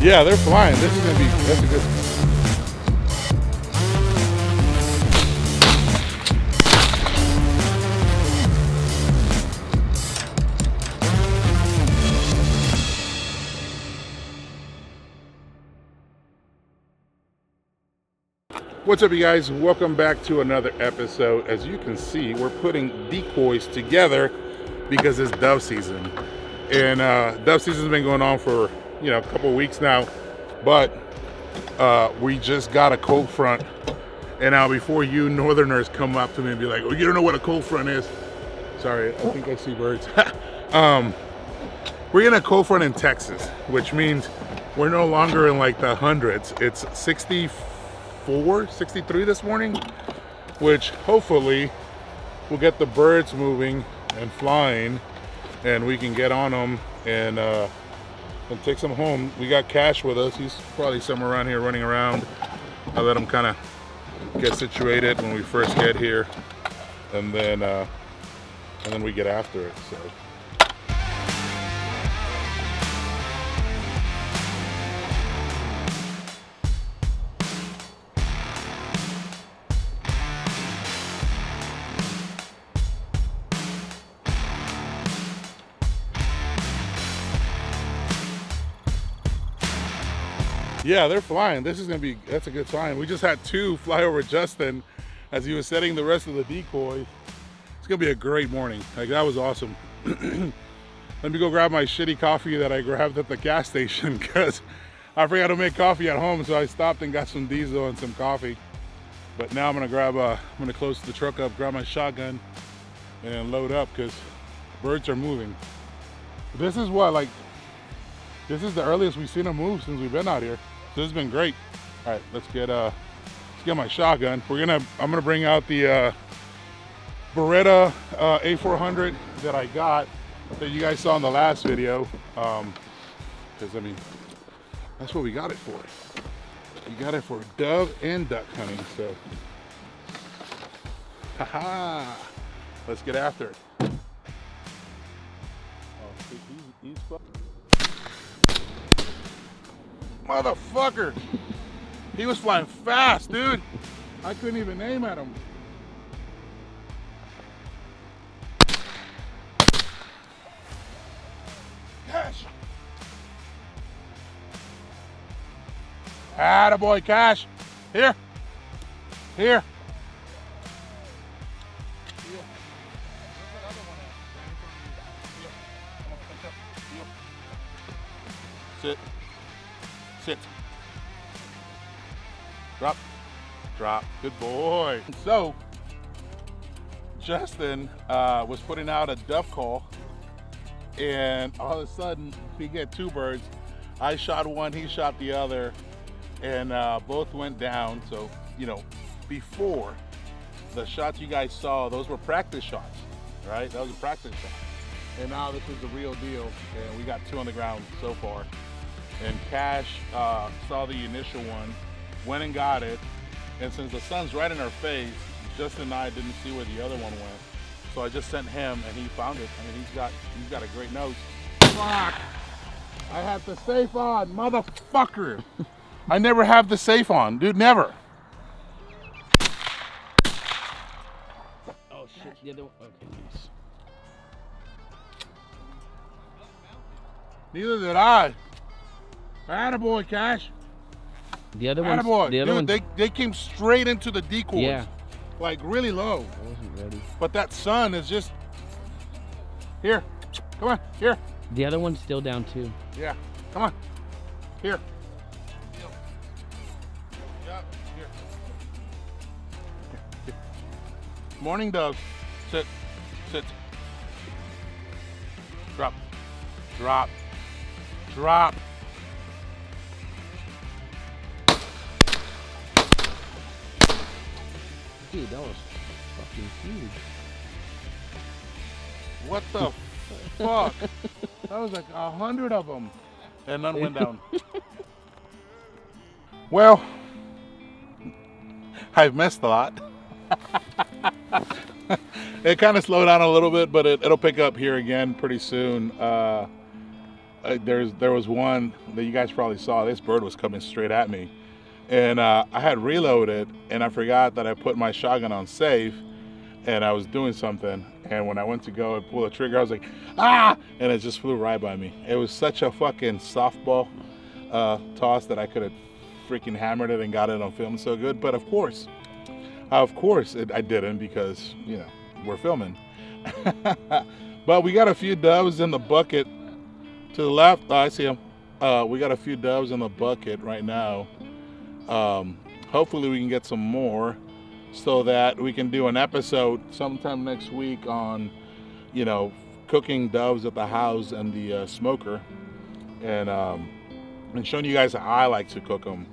Yeah, they're flying. This is gonna be that's a good. What's up you guys? Welcome back to another episode. As you can see, we're putting decoys together because it's dove season. And uh, dove season's been going on for, you know, a couple weeks now. But uh, we just got a cold front. And now before you northerners come up to me and be like, oh, you don't know what a cold front is. Sorry, I think I see birds. um, we're in a cold front in Texas, which means we're no longer in like the hundreds. It's 64, 63 this morning, which hopefully will get the birds moving and flying and we can get on them and uh, and take some home. We got Cash with us. He's probably somewhere around here running around. I let him kind of get situated when we first get here and then uh, and then we get after it. So. Yeah, they're flying. This is gonna be, that's a good sign. We just had two fly over Justin as he was setting the rest of the decoys. It's gonna be a great morning. Like that was awesome. Let me go grab my shitty coffee that I grabbed at the gas station because I forgot to make coffee at home. So I stopped and got some diesel and some coffee. But now I'm gonna grab, uh, I'm gonna close the truck up, grab my shotgun and load up because birds are moving. This is what, like, this is the earliest we've seen them move since we've been out here. This has been great. All right, let's get uh, let's get my shotgun. We're gonna, I'm gonna bring out the uh, Beretta uh, A400 that I got that you guys saw in the last video. Um, because I mean, that's what we got it for. We got it for dove and duck hunting. So, haha, let's get after it. Oh, he's, he's Motherfucker. He was flying fast, dude. I couldn't even aim at him. Cash. Attaboy, Cash. Here. Here. Sit. Sit. Drop. Drop. Good boy. So, Justin uh, was putting out a dove call, and all of a sudden, we get two birds. I shot one, he shot the other, and uh, both went down. So, you know, before the shots you guys saw, those were practice shots, right? That was a practice shot. And now this is the real deal, and we got two on the ground so far and Cash uh, saw the initial one, went and got it, and since the sun's right in our face, Justin and I didn't see where the other one went. So I just sent him and he found it. I mean, he's got he's got a great nose. Fuck! I have the safe on, motherfucker! I never have the safe on, dude, never. Oh shit, the other one. Okay, nice. Neither did I. Attaboy, Cash. The other one. Attaboy. The other Dude, one. they, they came straight into the decoys. Yeah. Like really low. I wasn't ready. But that sun is just here. Come on, here. The other one's still down too. Yeah. Come on. Here. Yeah, here. Here. Mourning dove. Sit. Sit. Drop. Drop. Drop. Dude, that was fucking huge. What the fuck? That was like a hundred of them. And none went down. well, I've missed a lot. it kind of slowed down a little bit, but it, it'll pick up here again pretty soon. Uh, there's there was one that you guys probably saw. This bird was coming straight at me, and uh, I had reloaded, and I forgot that I put my shotgun on safe, and I was doing something, and when I went to go and pull the trigger, I was like, ah, and it just flew right by me. It was such a fucking softball uh, toss that I could have freaking hammered it and got it on film so good. But of course, of course, it, I didn't because you know we're filming. but we got a few doves in the bucket to the left. Oh, I see them. Uh, we got a few doves in the bucket right now. Um, hopefully, we can get some more so that we can do an episode sometime next week on, you know, cooking doves at the house and the uh, smoker, and um, and showing you guys how I like to cook them.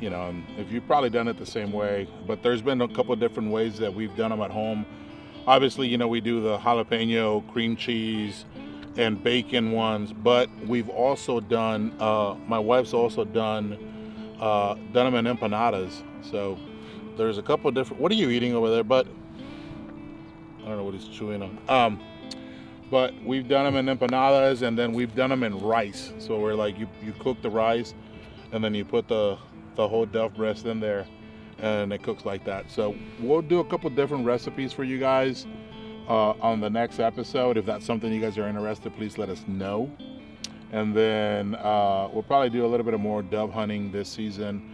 You know, and if you've probably done it the same way, but there's been a couple different ways that we've done them at home. Obviously, you know, we do the jalapeno, cream cheese, and bacon ones, but we've also done. Uh, my wife's also done uh, done them in empanadas. So there's a couple different. What are you eating over there, But I don't know what he's chewing on. Um, but we've done them in empanadas, and then we've done them in rice. So we're like you you cook the rice, and then you put the the whole dove breast in there, and it cooks like that. So we'll do a couple different recipes for you guys uh, on the next episode. If that's something you guys are interested, please let us know. And then uh, we'll probably do a little bit of more dove hunting this season.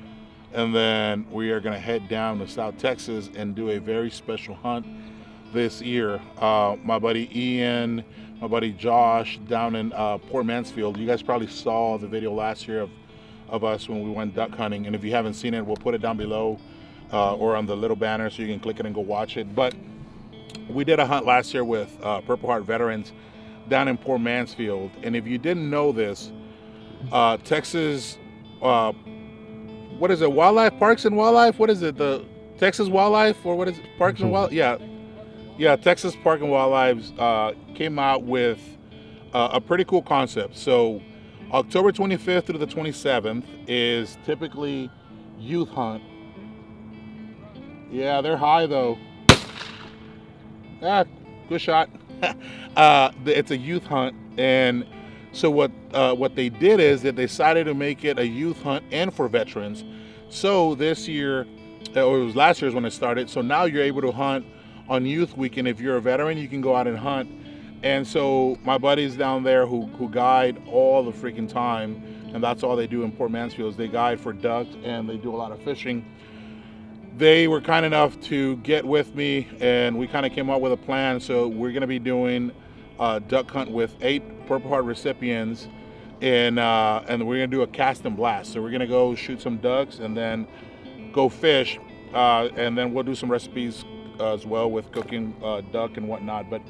And then we are going to head down to South Texas and do a very special hunt this year. Uh, my buddy Ian, my buddy Josh down in uh, Port Mansfield. You guys probably saw the video last year of, of us when we went duck hunting. And if you haven't seen it, we'll put it down below uh, or on the little banner so you can click it and go watch it. But we did a hunt last year with uh, Purple Heart veterans down in Port Mansfield. And if you didn't know this, uh, Texas, uh, what is it, Wildlife Parks and Wildlife? What is it, the Texas Wildlife or what is it, Parks and Wildlife? Yeah, yeah, Texas Park and Wildlife uh, came out with uh, a pretty cool concept. So October 25th through the 27th is typically youth hunt. Yeah, they're high though. Ah, good shot. uh, it's a youth hunt, and so what? Uh, what they did is that they decided to make it a youth hunt and for veterans. So this year, uh, or it was last year's when it started. So now you're able to hunt on Youth Weekend. If you're a veteran, you can go out and hunt. And so my buddies down there who who guide all the freaking time, and that's all they do in Port Mansfield is they guide for ducks and they do a lot of fishing they were kind enough to get with me and we kind of came up with a plan. So we're going to be doing a duck hunt with eight Purple Heart recipients and, uh, and we're going to do a cast and blast. So we're going to go shoot some ducks and then go fish. Uh, and then we'll do some recipes as well with cooking uh, duck and whatnot. But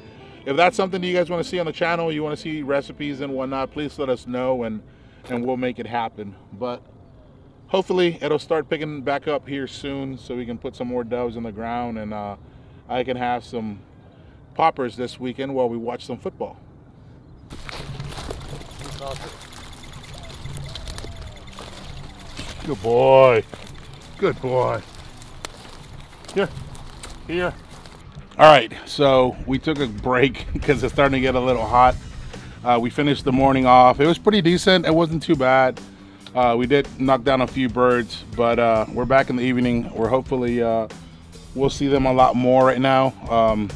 if that's something that you guys want to see on the channel, you want to see recipes and whatnot, please let us know and, and we'll make it happen. But hopefully it'll start picking back up here soon so we can put some more doves in the ground and uh, I can have some poppers this weekend while we watch some football. Good boy. Good boy. Here. Here. All right, so we took a break because it's starting to get a little hot. Uh, we finished the morning off. It was pretty decent. It wasn't too bad. Uh, we did knock down a few birds, but uh, we're back in the evening. We're hopefully uh, we'll see them a lot more right now. Um,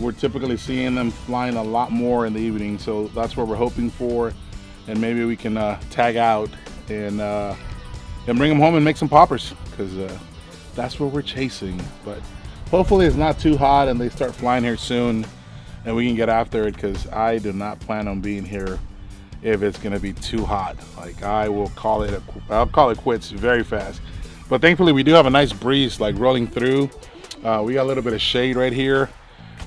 we're typically seeing them flying a lot more in the evening, so that's what we're hoping for. And maybe we can uh, tag out and uh, and bring them home and make some poppers, because uh, that's what we're chasing. But hopefully it's not too hot and they start flying here soon, and we can get after it. Because I do not plan on being here if it's gonna be too hot. Like I will call it, a, I'll call it quits very fast. But thankfully we do have a nice breeze like rolling through. Uh, we got a little bit of shade right here.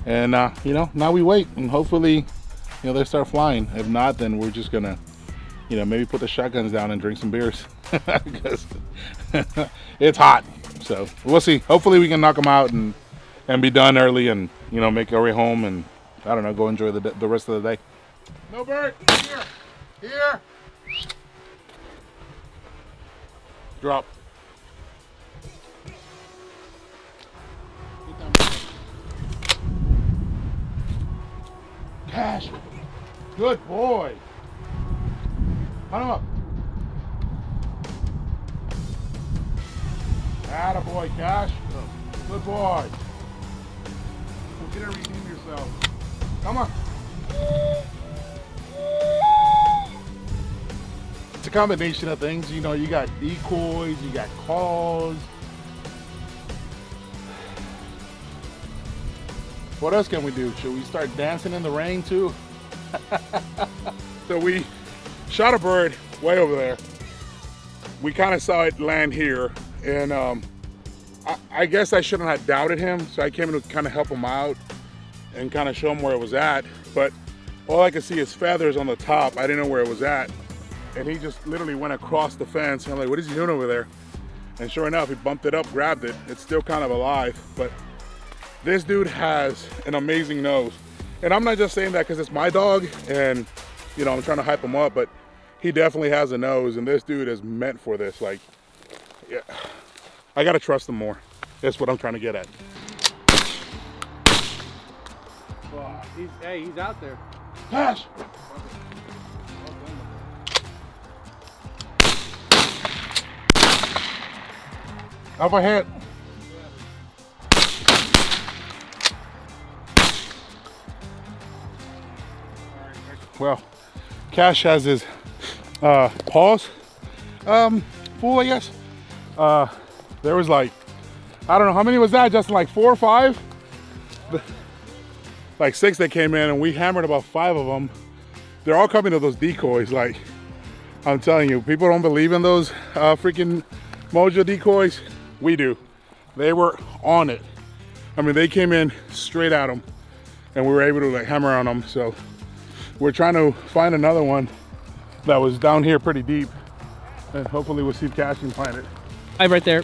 And uh, you know, now we wait and hopefully, you know, they start flying. If not, then we're just gonna, you know, maybe put the shotguns down and drink some beers because it's hot. So we'll see. Hopefully we can knock them out and, and be done early and, you know, make our way home and I don't know, go enjoy the, the rest of the day. No bird, here. Here. Drop. Cash. Good boy. Hunt him up. Attaboy, Cash. Good boy. We'll get to redeem yourself. Come on. It's a combination of things. You know, you got decoys, you got calls. What else can we do? Should we start dancing in the rain too? so we shot a bird way over there. We kind of saw it land here and um, I, I, guess I shouldn't have doubted him. So I came in to kind of help him out and kind of show him where it was at. But all I could see is feathers on the top. I didn't know where it was at. And he just literally went across the fence. And I'm like, what is he doing over there? And sure enough, he bumped it up, grabbed it. It's still kind of alive, but this dude has an amazing nose. And I'm not just saying that because it's my dog and, you know, I'm trying to hype him up, but he definitely has a nose and this dude is meant for this. Like, yeah, I got to trust him more. That's what I'm trying to get at. Well, he's, hey, he's out there. Cash! Up ahead. Well, Cash has his uh, paws um, full, I guess. Uh, there was like, I don't know, how many was that, Justin? Like four or five? Like six that came in and we hammered about five of them. They're all coming to those decoys. Like, I'm telling you, people don't believe in those uh, freaking Mojo decoys. We do. They were on it. I mean, they came in straight at them and we were able to like hammer on them. So we're trying to find another one that was down here pretty deep. And hopefully we'll see if Cash can find it. Hi, right there.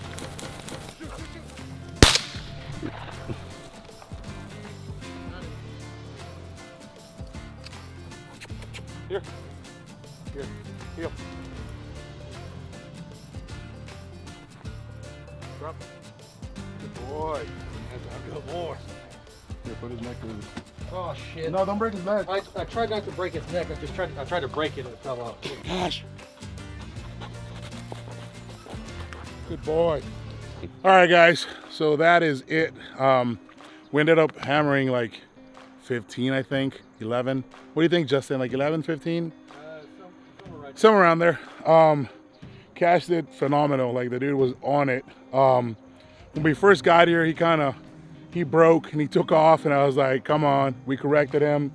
Shit. No, don't break his neck. I, I tried not to break his neck. I just tried. I tried to break it and it fell off. Gosh. Good boy. All right, guys. So that is it. Um, we ended up hammering like 15, I think, 11. What do you think, Justin? Like 11, 15? Uh, some, right Somewhere around there. Um, Cash did phenomenal. Like the dude was on it. Um, when we first got here, he kind of he broke and he took off and I was like, come on, we corrected him.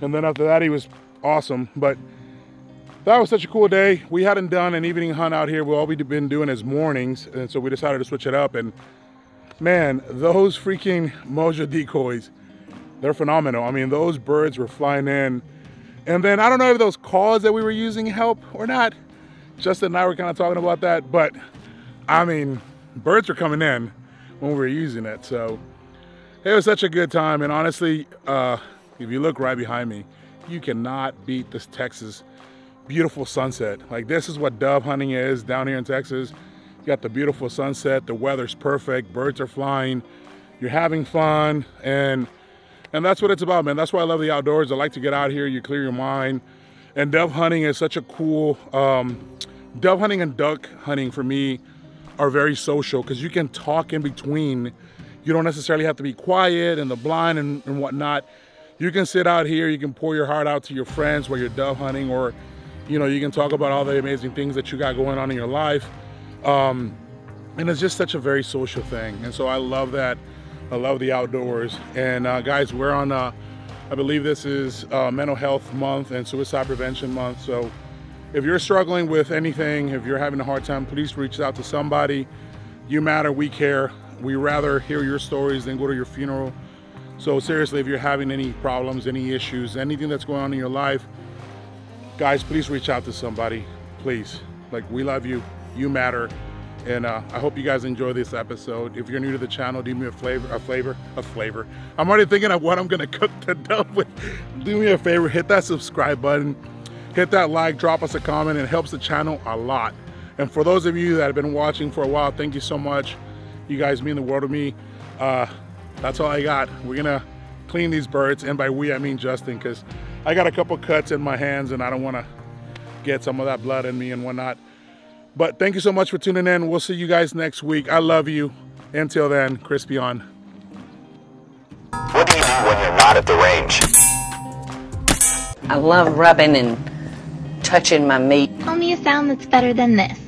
And then after that, he was awesome. But that was such a cool day. We hadn't done an evening hunt out here. All we'd been doing is mornings. And so we decided to switch it up. And man, those freaking Mojo decoys, they're phenomenal. I mean, those birds were flying in. And then I don't know if those calls that we were using help or not. Justin and I were kind of talking about that. But I mean, birds were coming in when we were using it. So it was such a good time. And honestly, uh, if you look right behind me, you cannot beat this Texas beautiful sunset. Like this is what dove hunting is down here in Texas. You got the beautiful sunset, the weather's perfect, birds are flying, you're having fun, and and that's what it's about, man. That's why I love the outdoors. I like to get out here, you clear your mind. And dove hunting is such a cool, um, dove hunting and duck hunting for me are very social because you can talk in between you don't necessarily have to be quiet and the blind and, and whatnot. You can sit out here, you can pour your heart out to your friends while you're dove hunting, or you know, you can talk about all the amazing things that you got going on in your life. Um, and it's just such a very social thing. And so I love that. I love the outdoors. And uh, guys, we're on, uh, I believe this is uh, Mental Health Month and Suicide Prevention Month. So if you're struggling with anything, if you're having a hard time, please reach out to somebody. You matter, we care we rather hear your stories than go to your funeral. So seriously, if you're having any problems, any issues, anything that's going on in your life, guys, please reach out to somebody, please. Like we love you, you matter. And uh, I hope you guys enjoy this episode. If you're new to the channel, do me a flavor, a flavor, a flavor. I'm already thinking of what I'm gonna cook the dove with. Do me a favor, hit that subscribe button, hit that like, drop us a comment. It helps the channel a lot. And for those of you that have been watching for a while, thank you so much. You guys mean the world to me. Uh, that's all I got. We're gonna clean these birds, and by we I mean Justin, because I got a couple cuts in my hands, and I don't want to get some of that blood in me and whatnot. But thank you so much for tuning in. We'll see you guys next week. I love you. Until then, Crispy on. What do you do when you're not at the range? I love rubbing and touching my meat. Tell me a sound that's better than this.